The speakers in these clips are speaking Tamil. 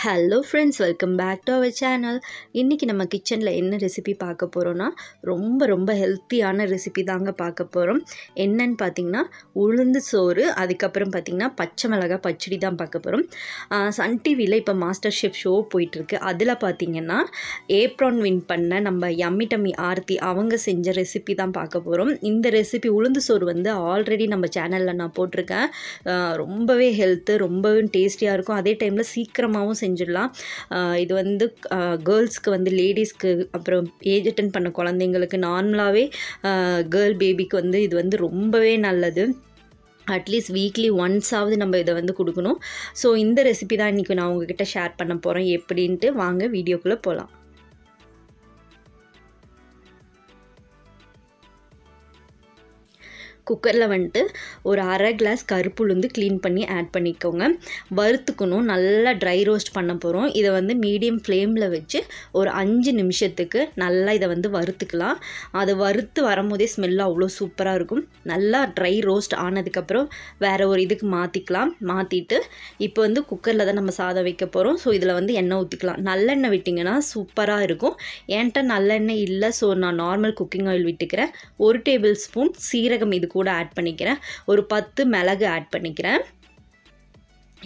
Hello friends welcome back to our channel இன்றைக்கி நம்ம கிச்சனில் என்ன ரெசிபி பார்க்க போகிறோன்னா ரொம்ப ரொம்ப ஹெல்த்தியான ரெசிபி தாங்க பார்க்க போகிறோம் என்னன்னு பார்த்தீங்கன்னா உளுந்து சோறு அதுக்கப்புறம் பார்த்திங்கன்னா பச்சை மிளகாய் பச்சடி தான் பார்க்க போகிறோம் சன் டிவியில் இப்போ மாஸ்டர் ஷெஃப் ஷோ போயிட்டுருக்கு. அதில் பார்த்திங்கன்னா ஏப்ரான் வின் பண்ண நம்ம யம்மி டம்மி ஆர்த்தி அவங்க செஞ்ச ரெசிபி தான் பார்க்க போகிறோம் இந்த ரெசிபி உளுந்து சோறு வந்து ஆல்ரெடி நம்ம சேனலில் நான் போட்டிருக்கேன். ரொம்பவே ஹெல்த்து ரொம்பவே டேஸ்டியாக இருக்கும். அதே டைமில் சீக்கிரமாகவும் செஞ்சிடலாம். இது வந்து கேர்ள்ஸ்க்கு வந்து லேடிஸ்க்கு அப்புறம் ஏஜ் அட்டன் பண்ண குழந்தைங்களுக்கு நார்மலாகவே கேர்ள் பேபிக்கு வந்து இது வந்து ரொம்பவே நல்லது. அட்லீஸ்ட் வீக்லி ஒன்ஸாவது நம்ம இதை வந்து கொடுக்கணும். ஸோ இந்த ரெசிபி தான் இன்றைக்கி நான் உங்ககிட்ட ஷேர் பண்ண போகிறேன் எப்படின்ட்டு வாங்க வீடியோக்குள்ளே போகலாம் குக்கரில் வந்துட்டு ஒரு அரை கிளாஸ் கருப்பு உளுந்து க்ளீன் பண்ணி ஆட் பண்ணிக்கோங்க. வறுத்துக்கணும் நல்லா ட்ரை ரோஸ்ட் பண்ண போகிறோம் இதை வந்து மீடியம் ஃப்ளேமில் வச்சு ஒரு அஞ்சு நிமிஷத்துக்கு நல்லா இதை வந்து வறுத்துக்கலாம். அது வறுத்து வரும்போதே ஸ்மெல் அவ்வளோ சூப்பராக இருக்கும். நல்லா ட்ரை ரோஸ்ட் ஆனதுக்கப்புறம் வேறு ஒரு இதுக்கு மாற்றிக்கலாம் மாற்றிட்டு இப்போ வந்து குக்கரில் தான் நம்ம சாதம் வைக்க போகிறோம் ஸோ இதில் வந்து எண்ணெய் ஊற்றிக்கலாம் நல்லெண்ணெய் விட்டிங்கன்னா சூப்பராக இருக்கும். என்கிட்ட நல்லெண்ணெய் இல்லை. ஸோ நான் நார்மல் குக்கிங் ஆயில் விட்டுக்கிறேன். ஒரு டேபிள் ஸ்பூன் சீரகம் இது கூட ஆட் பண்ணிக்கிறேன். ஒரு பத்து மிளகு ஆட் பண்ணிக்கிறேன்.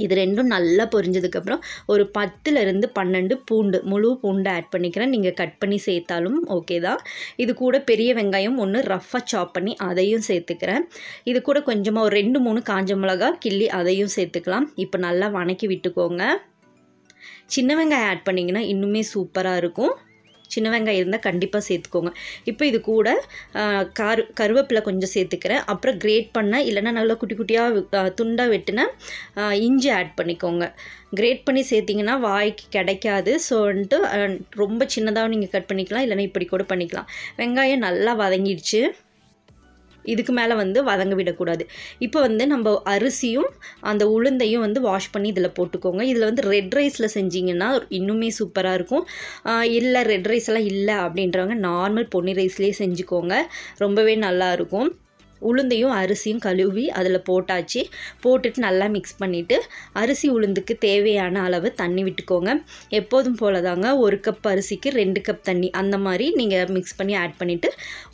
இது ரெண்டும் நல்லா பொரிஞ்சதுக்கப்புறம் ஒரு பத்துலேருந்து பன்னெண்டு பூண்டு முழு பூண்டு ஆட் பண்ணிக்கிறேன். நீங்கள் கட் பண்ணி சேர்த்தாலும் ஓகே தான். இது கூட பெரிய வெங்காயம் ஒன்று ரஃப்பாக சாப் பண்ணி அதையும் சேர்த்துக்கிறேன். இது கூட கொஞ்சமாக ஒரு ரெண்டு மூணு காஞ்ச மிளகா கிள்ளி அதையும் சேர்த்துக்கலாம். இப்போ நல்லா வணக்கி விட்டுக்கோங்க. சின்ன வெங்காயம் ஆட் பண்ணிங்கன்னா இன்னுமே சூப்பராக இருக்கும். சின்ன வெங்காயம் இருந்தால் கண்டிப்பாக சேர்த்துக்கோங்க. இப்போ இது கூட கரு கருவேப்பிலை கொஞ்சம் சேர்த்துக்கிறேன். அப்புறம் கிரேட் பண்ண இல்லைன்னா நல்லா குட்டி குட்டியாக துண்டாக வெட்டின இஞ்சி ஆட் பண்ணிக்கோங்க. கிரேட் பண்ணி சேர்த்திங்கன்னா வாய்க்கு கிடைக்காது. ஸோ வந்துட்டு ரொம்ப சின்னதாக நீங்கள் கட் பண்ணிக்கலாம். இல்லைன்னா இப்படி கூட பண்ணிக்கலாம். வெங்காயம் நல்லா வதங்கிடுச்சு. இதுக்கு மேலே வந்து வதங்க விடக்கூடாது. இப்போ வந்து நம்ம அரிசியும் அந்த உளுந்தையும் வந்து வாஷ் பண்ணி இதில் போட்டுக்கோங்க. இதில் வந்து ரெட் ரைஸில் செஞ்சிங்கன்னா இன்னுமே சூப்பராக இருக்கும். இல்லை ரெட் ரைஸ் எல்லாம் இல்லை அப்படின்றவங்க நார்மல் பொன்னி ரைஸ்லேயே செஞ்சுக்கோங்க. ரொம்பவே நல்லாயிருக்கும் உளுந்தையும் அரிசியும் கழுவி அதில் போட்டாச்சு. போட்டுட்டு நல்லா மிக்ஸ் பண்ணிவிட்டு அரிசி உளுந்துக்கு தேவையான அளவு தண்ணி விட்டுக்கோங்க. எப்போதும் போல தாங்க ஒரு கப் அரிசிக்கு ரெண்டு கப் தண்ணி. அந்த மாதிரி நீங்கள் மிக்ஸ் பண்ணி ஆட் பண்ணிவிட்டு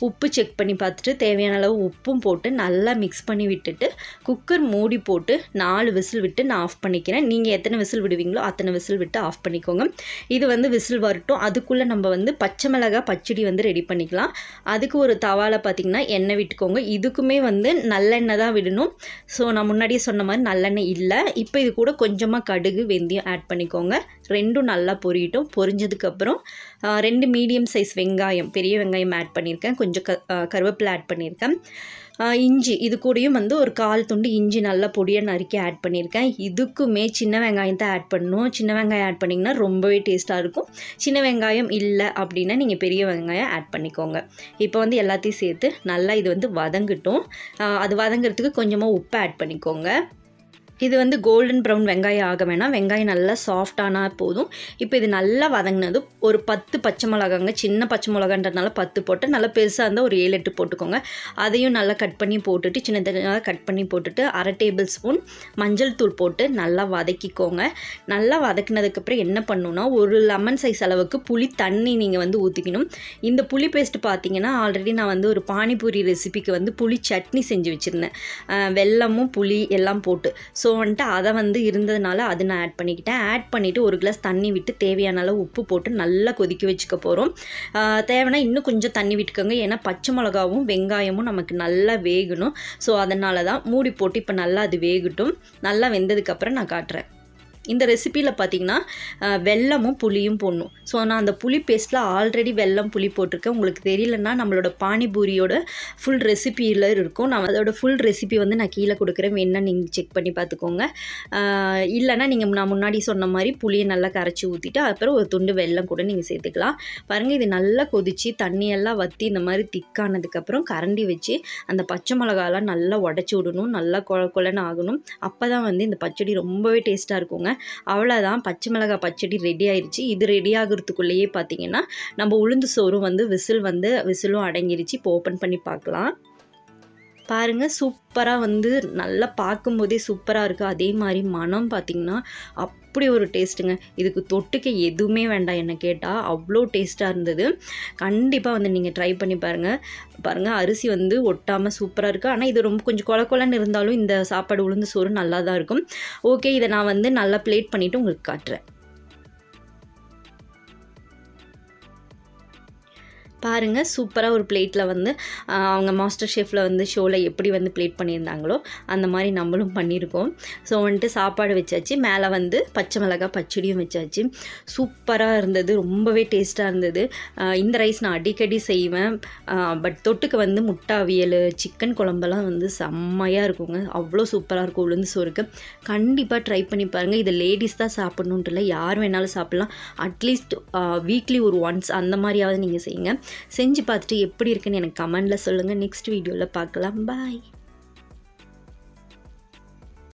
உப்பு செக் பண்ணி பார்த்துட்டு தேவையான அளவு உப்பும் போட்டு நல்லா மிக்ஸ் பண்ணி விட்டுட்டு குக்கர் மூடி போட்டு நாலு விசில் விட்டு நான் ஆஃப் பண்ணிக்கிறேன். நீங்கள் எத்தனை விசில் விடுவீங்களோ அத்தனை விசில் விட்டு ஆஃப் பண்ணிக்கோங்க. இது வந்து விசில் வரட்டும். அதுக்குள்ளே நம்ம வந்து பச்சை மிளகாய் பச்சடி வந்து ரெடி பண்ணிக்கலாம். அதுக்கு ஒரு தவாவில் பார்த்திங்கன்னா எண்ணெய் விட்டுக்கோங்க. இதுக்கு இதுக்குமே வந்து நல்லெண்ணெய் தான் விடணும். ஸோ நான் முன்னாடியே சொன்ன மாதிரி நல்லெண்ணெய் இல்லை. இப்போ இது கூட கொஞ்சமாக கடுகு வெந்தயம் ஆட் பண்ணிக்கோங்க. ரெண்டும் நல்லா பொரியட்டும். பொரிஞ்சதுக்கப்புறம் ரெண்டு மீடியம் சைஸ் வெங்காயம் பெரிய வெங்காயம் ஆட் பண்ணியிருக்கேன். கொஞ்சம் க கருவேப்பிலை ஆட் பண்ணியிருக்கேன். இஞ்சி. இது கூடயும் வந்து ஒரு கால் துண்டு இஞ்சி நல்லா பொடியாக நறுக்கி ஆட் பண்ணியிருக்கேன். இதுக்குமே சின்ன வெங்காயம் தான் ஆட் பண்ணணும். சின்ன வெங்காயம் ஆட் பண்ணிங்கன்னா ரொம்பவே டேஸ்ட்டாக இருக்கும். சின்ன வெங்காயம் இல்லை அப்படின்னா நீங்கள் பெரிய வெங்காயம் ஆட் பண்ணிக்கோங்க. இப்போ வந்து எல்லாத்தையும் சேர்த்து நல்லா இது வந்து வதங்கட்டும். அது வதங்கிறதுக்கு கொஞ்சமாக உப்பு ஆட் பண்ணிக்கோங்க. இது வந்து கோல்டன் ப்ரௌன் வெங்காயம் ஆக வேணாம். வெங்காயம் நல்லா சாஃப்டானால் போதும். இப்போ இது நல்லா வதங்கினது ஒரு பத்து பச்சை மிளகாங்க சின்ன பச்சை மிளகான்றதுனால பத்து போட்டு நல்லா பெருசாக இருந்தால் ஒரு ஏழு எட்டு போட்டுக்கோங்க. அதையும் நல்லா கட் பண்ணி போட்டுட்டு சின்ன தனியாக கட் பண்ணி போட்டுட்டு அரை டேபிள் ஸ்பூன் மஞ்சள் தூள் போட்டு நல்லா வதக்கிக்கோங்க. நல்லா வதக்கினதுக்கப்புறம் என்ன பண்ணுன்னா ஒரு லெமன் சைஸ் அளவுக்கு புளி தண்ணி நீங்கள் வந்து ஊற்றிக்கணும் இந்த புளி பேஸ்ட் பார்த்தீங்கன்னா ஆல்ரெடி நான் வந்து ஒரு பானிபூரி ரெசிபிக்கு வந்து புளி சட்னி செஞ்சு வச்சுருந்தேன். வெல்லமும் புளி எல்லாம் போட்டு. ஸோ ஸோ வந்துட்டு அதை வந்து இருந்ததுனால அது நான் ஆட் பண்ணிக்கிட்டேன். ஆட் பண்ணிவிட்டு ஒரு கிளாஸ் தண்ணி விட்டு தேவையான அளவு உப்பு போட்டு நல்லா கொதிக்க வச்சுக்க போகிறோம் தேவைன்னா இன்னும் கொஞ்சம் தண்ணி விட்டுக்கோங்க. ஏன்னா பச்சை மிளகாவும் வெங்காயமும் நமக்கு நல்லா வேகணும். ஸோ அதனால தான் மூடி போட்டு இப்போ நல்லா அது வேகட்டும். நல்லா வெந்ததுக்கப்புறம் நான் காட்டுறேன். இந்த ரெசிப்பியில் பார்த்தீங்கன்னா வெல்லமும் புளியும் போடணும். ஸோ நான் அந்த புளி பேஸ்ட்டில் ஆல்ரெடி வெல்லம் புளி போட்டிருக்கேன். உங்களுக்கு தெரியலன்னா நம்மளோட பானிபூரியோட ஃபுல் ரெசிப்பியில் இருக்கும். நான் அதோட ஃபுல் ரெசிபி வந்து நான் கீழே கொடுக்குறேன். என்ன நீங்கள் செக் பண்ணி பார்த்துக்கோங்க. இல்லைனா நீங்கள் நான் முன்னாடி சொன்ன மாதிரி புளியை நல்லா கரைச்சி ஊற்றிட்டு அப்புறம் ஒரு துண்டு வெல்லம் கூட நீங்கள் சேர்த்துக்கலாம். பாருங்கள் இது நல்லா கொதித்து தண்ணியெல்லாம் வற்றி இந்த மாதிரி திக்கானதுக்கப்புறம் கரண்டி வச்சு அந்த பச்சை மிளகாலாம் நல்லா உடச்சி விடணும். நல்லா கொல கொலன்னு ஆகணும். அப்போ தான் வந்து இந்த பச்சடி ரொம்பவே டேஸ்ட்டாக இருக்குங்க. அவ்வளோதான் பச்சை மிளகாய் பச்சடி ரெடி ஆயிடுச்சு இது ரெடி ஆகிறதுக்குள்ளேயே பார்த்தீங்கன்னா நம்ம உளுந்து சோறும் வந்து விசில் வந்து விசிலும் அடங்கிருச்சு. இப்போ ஓப்பன் பண்ணி பார்க்கலாம். பாருங்கள் சூப்பராக வந்து நல்லா பார்க்கும்போதே சூப்பராக இருக்குது அதே மாதிரி மனம் பார்த்திங்கன்னா அப்படி ஒரு டேஸ்ட்டுங்க. இதுக்கு தொட்டுக்க எதுவுமே வேண்டாம் என்ன கேட்டால் அவ்வளோ டேஸ்ட்டாக இருந்தது. கண்டிப்பாக வந்து நீங்கள் ட்ரை பண்ணி பாருங்கள் பாருங்கள் அரிசி வந்து ஒட்டாமல் சூப்பராக இருக்குது ஆனால் இது ரொம்ப கொஞ்சம் கொல கொலன்னு இருந்தாலும் இந்த சாப்பாடு உளுந்து சோறு நல்லா தான் இருக்கும். ஓகே இதை நான் வந்து நல்லா பிளேட் பண்ணிவிட்டு உங்களுக்கு காட்டுறேன். பாருங்கள் சூப்பராக ஒரு பிளேட்டில் வந்து அவங்க மாஸ்டர் ஷெஃப்பில் வந்து ஷோவில் எப்படி வந்து பிளேட் பண்ணியிருந்தாங்களோ அந்த மாதிரி நம்மளும் பண்ணியிருக்கோம். ஸோ வந்துட்டு சாப்பாடு வச்சாச்சு. மேலே வந்து பச்சை மிளகாய் பச்சடியும் வச்சாச்சு. சூப்பராக இருந்தது ரொம்பவே டேஸ்ட்டாக இருந்தது. இந்த ரைஸ் நான் அடிக்கடி செய்வேன். பட் தொட்டுக்கு வந்து முட்டை அவியல் சிக்கன் குழம்பெல்லாம் வந்து செம்மையாக இருக்குங்க. அவ்வளோ சூப்பராக இருக்கும் உளுந்து சோறுக்கு. கண்டிப்பாக ட்ரை பண்ணி பாருங்கள் இது லேடிஸ் தான் சாப்பிட்ணுன்ட்டு இல்லை யார் வேணாலும் சாப்பிட்லாம். அட்லீஸ்ட் வீக்லி ஒரு ஒன்ஸ் அந்த மாதிரியாவது நீங்கள் செய்யுங்க. செஞ்சு பார்த்துட்டு எப்படி இருக்குன்னு எனக்கு கமெண்டில் சொல்லுங்கள் நெக்ஸ்ட் வீடியோவில் பார்க்கலாம். பாய்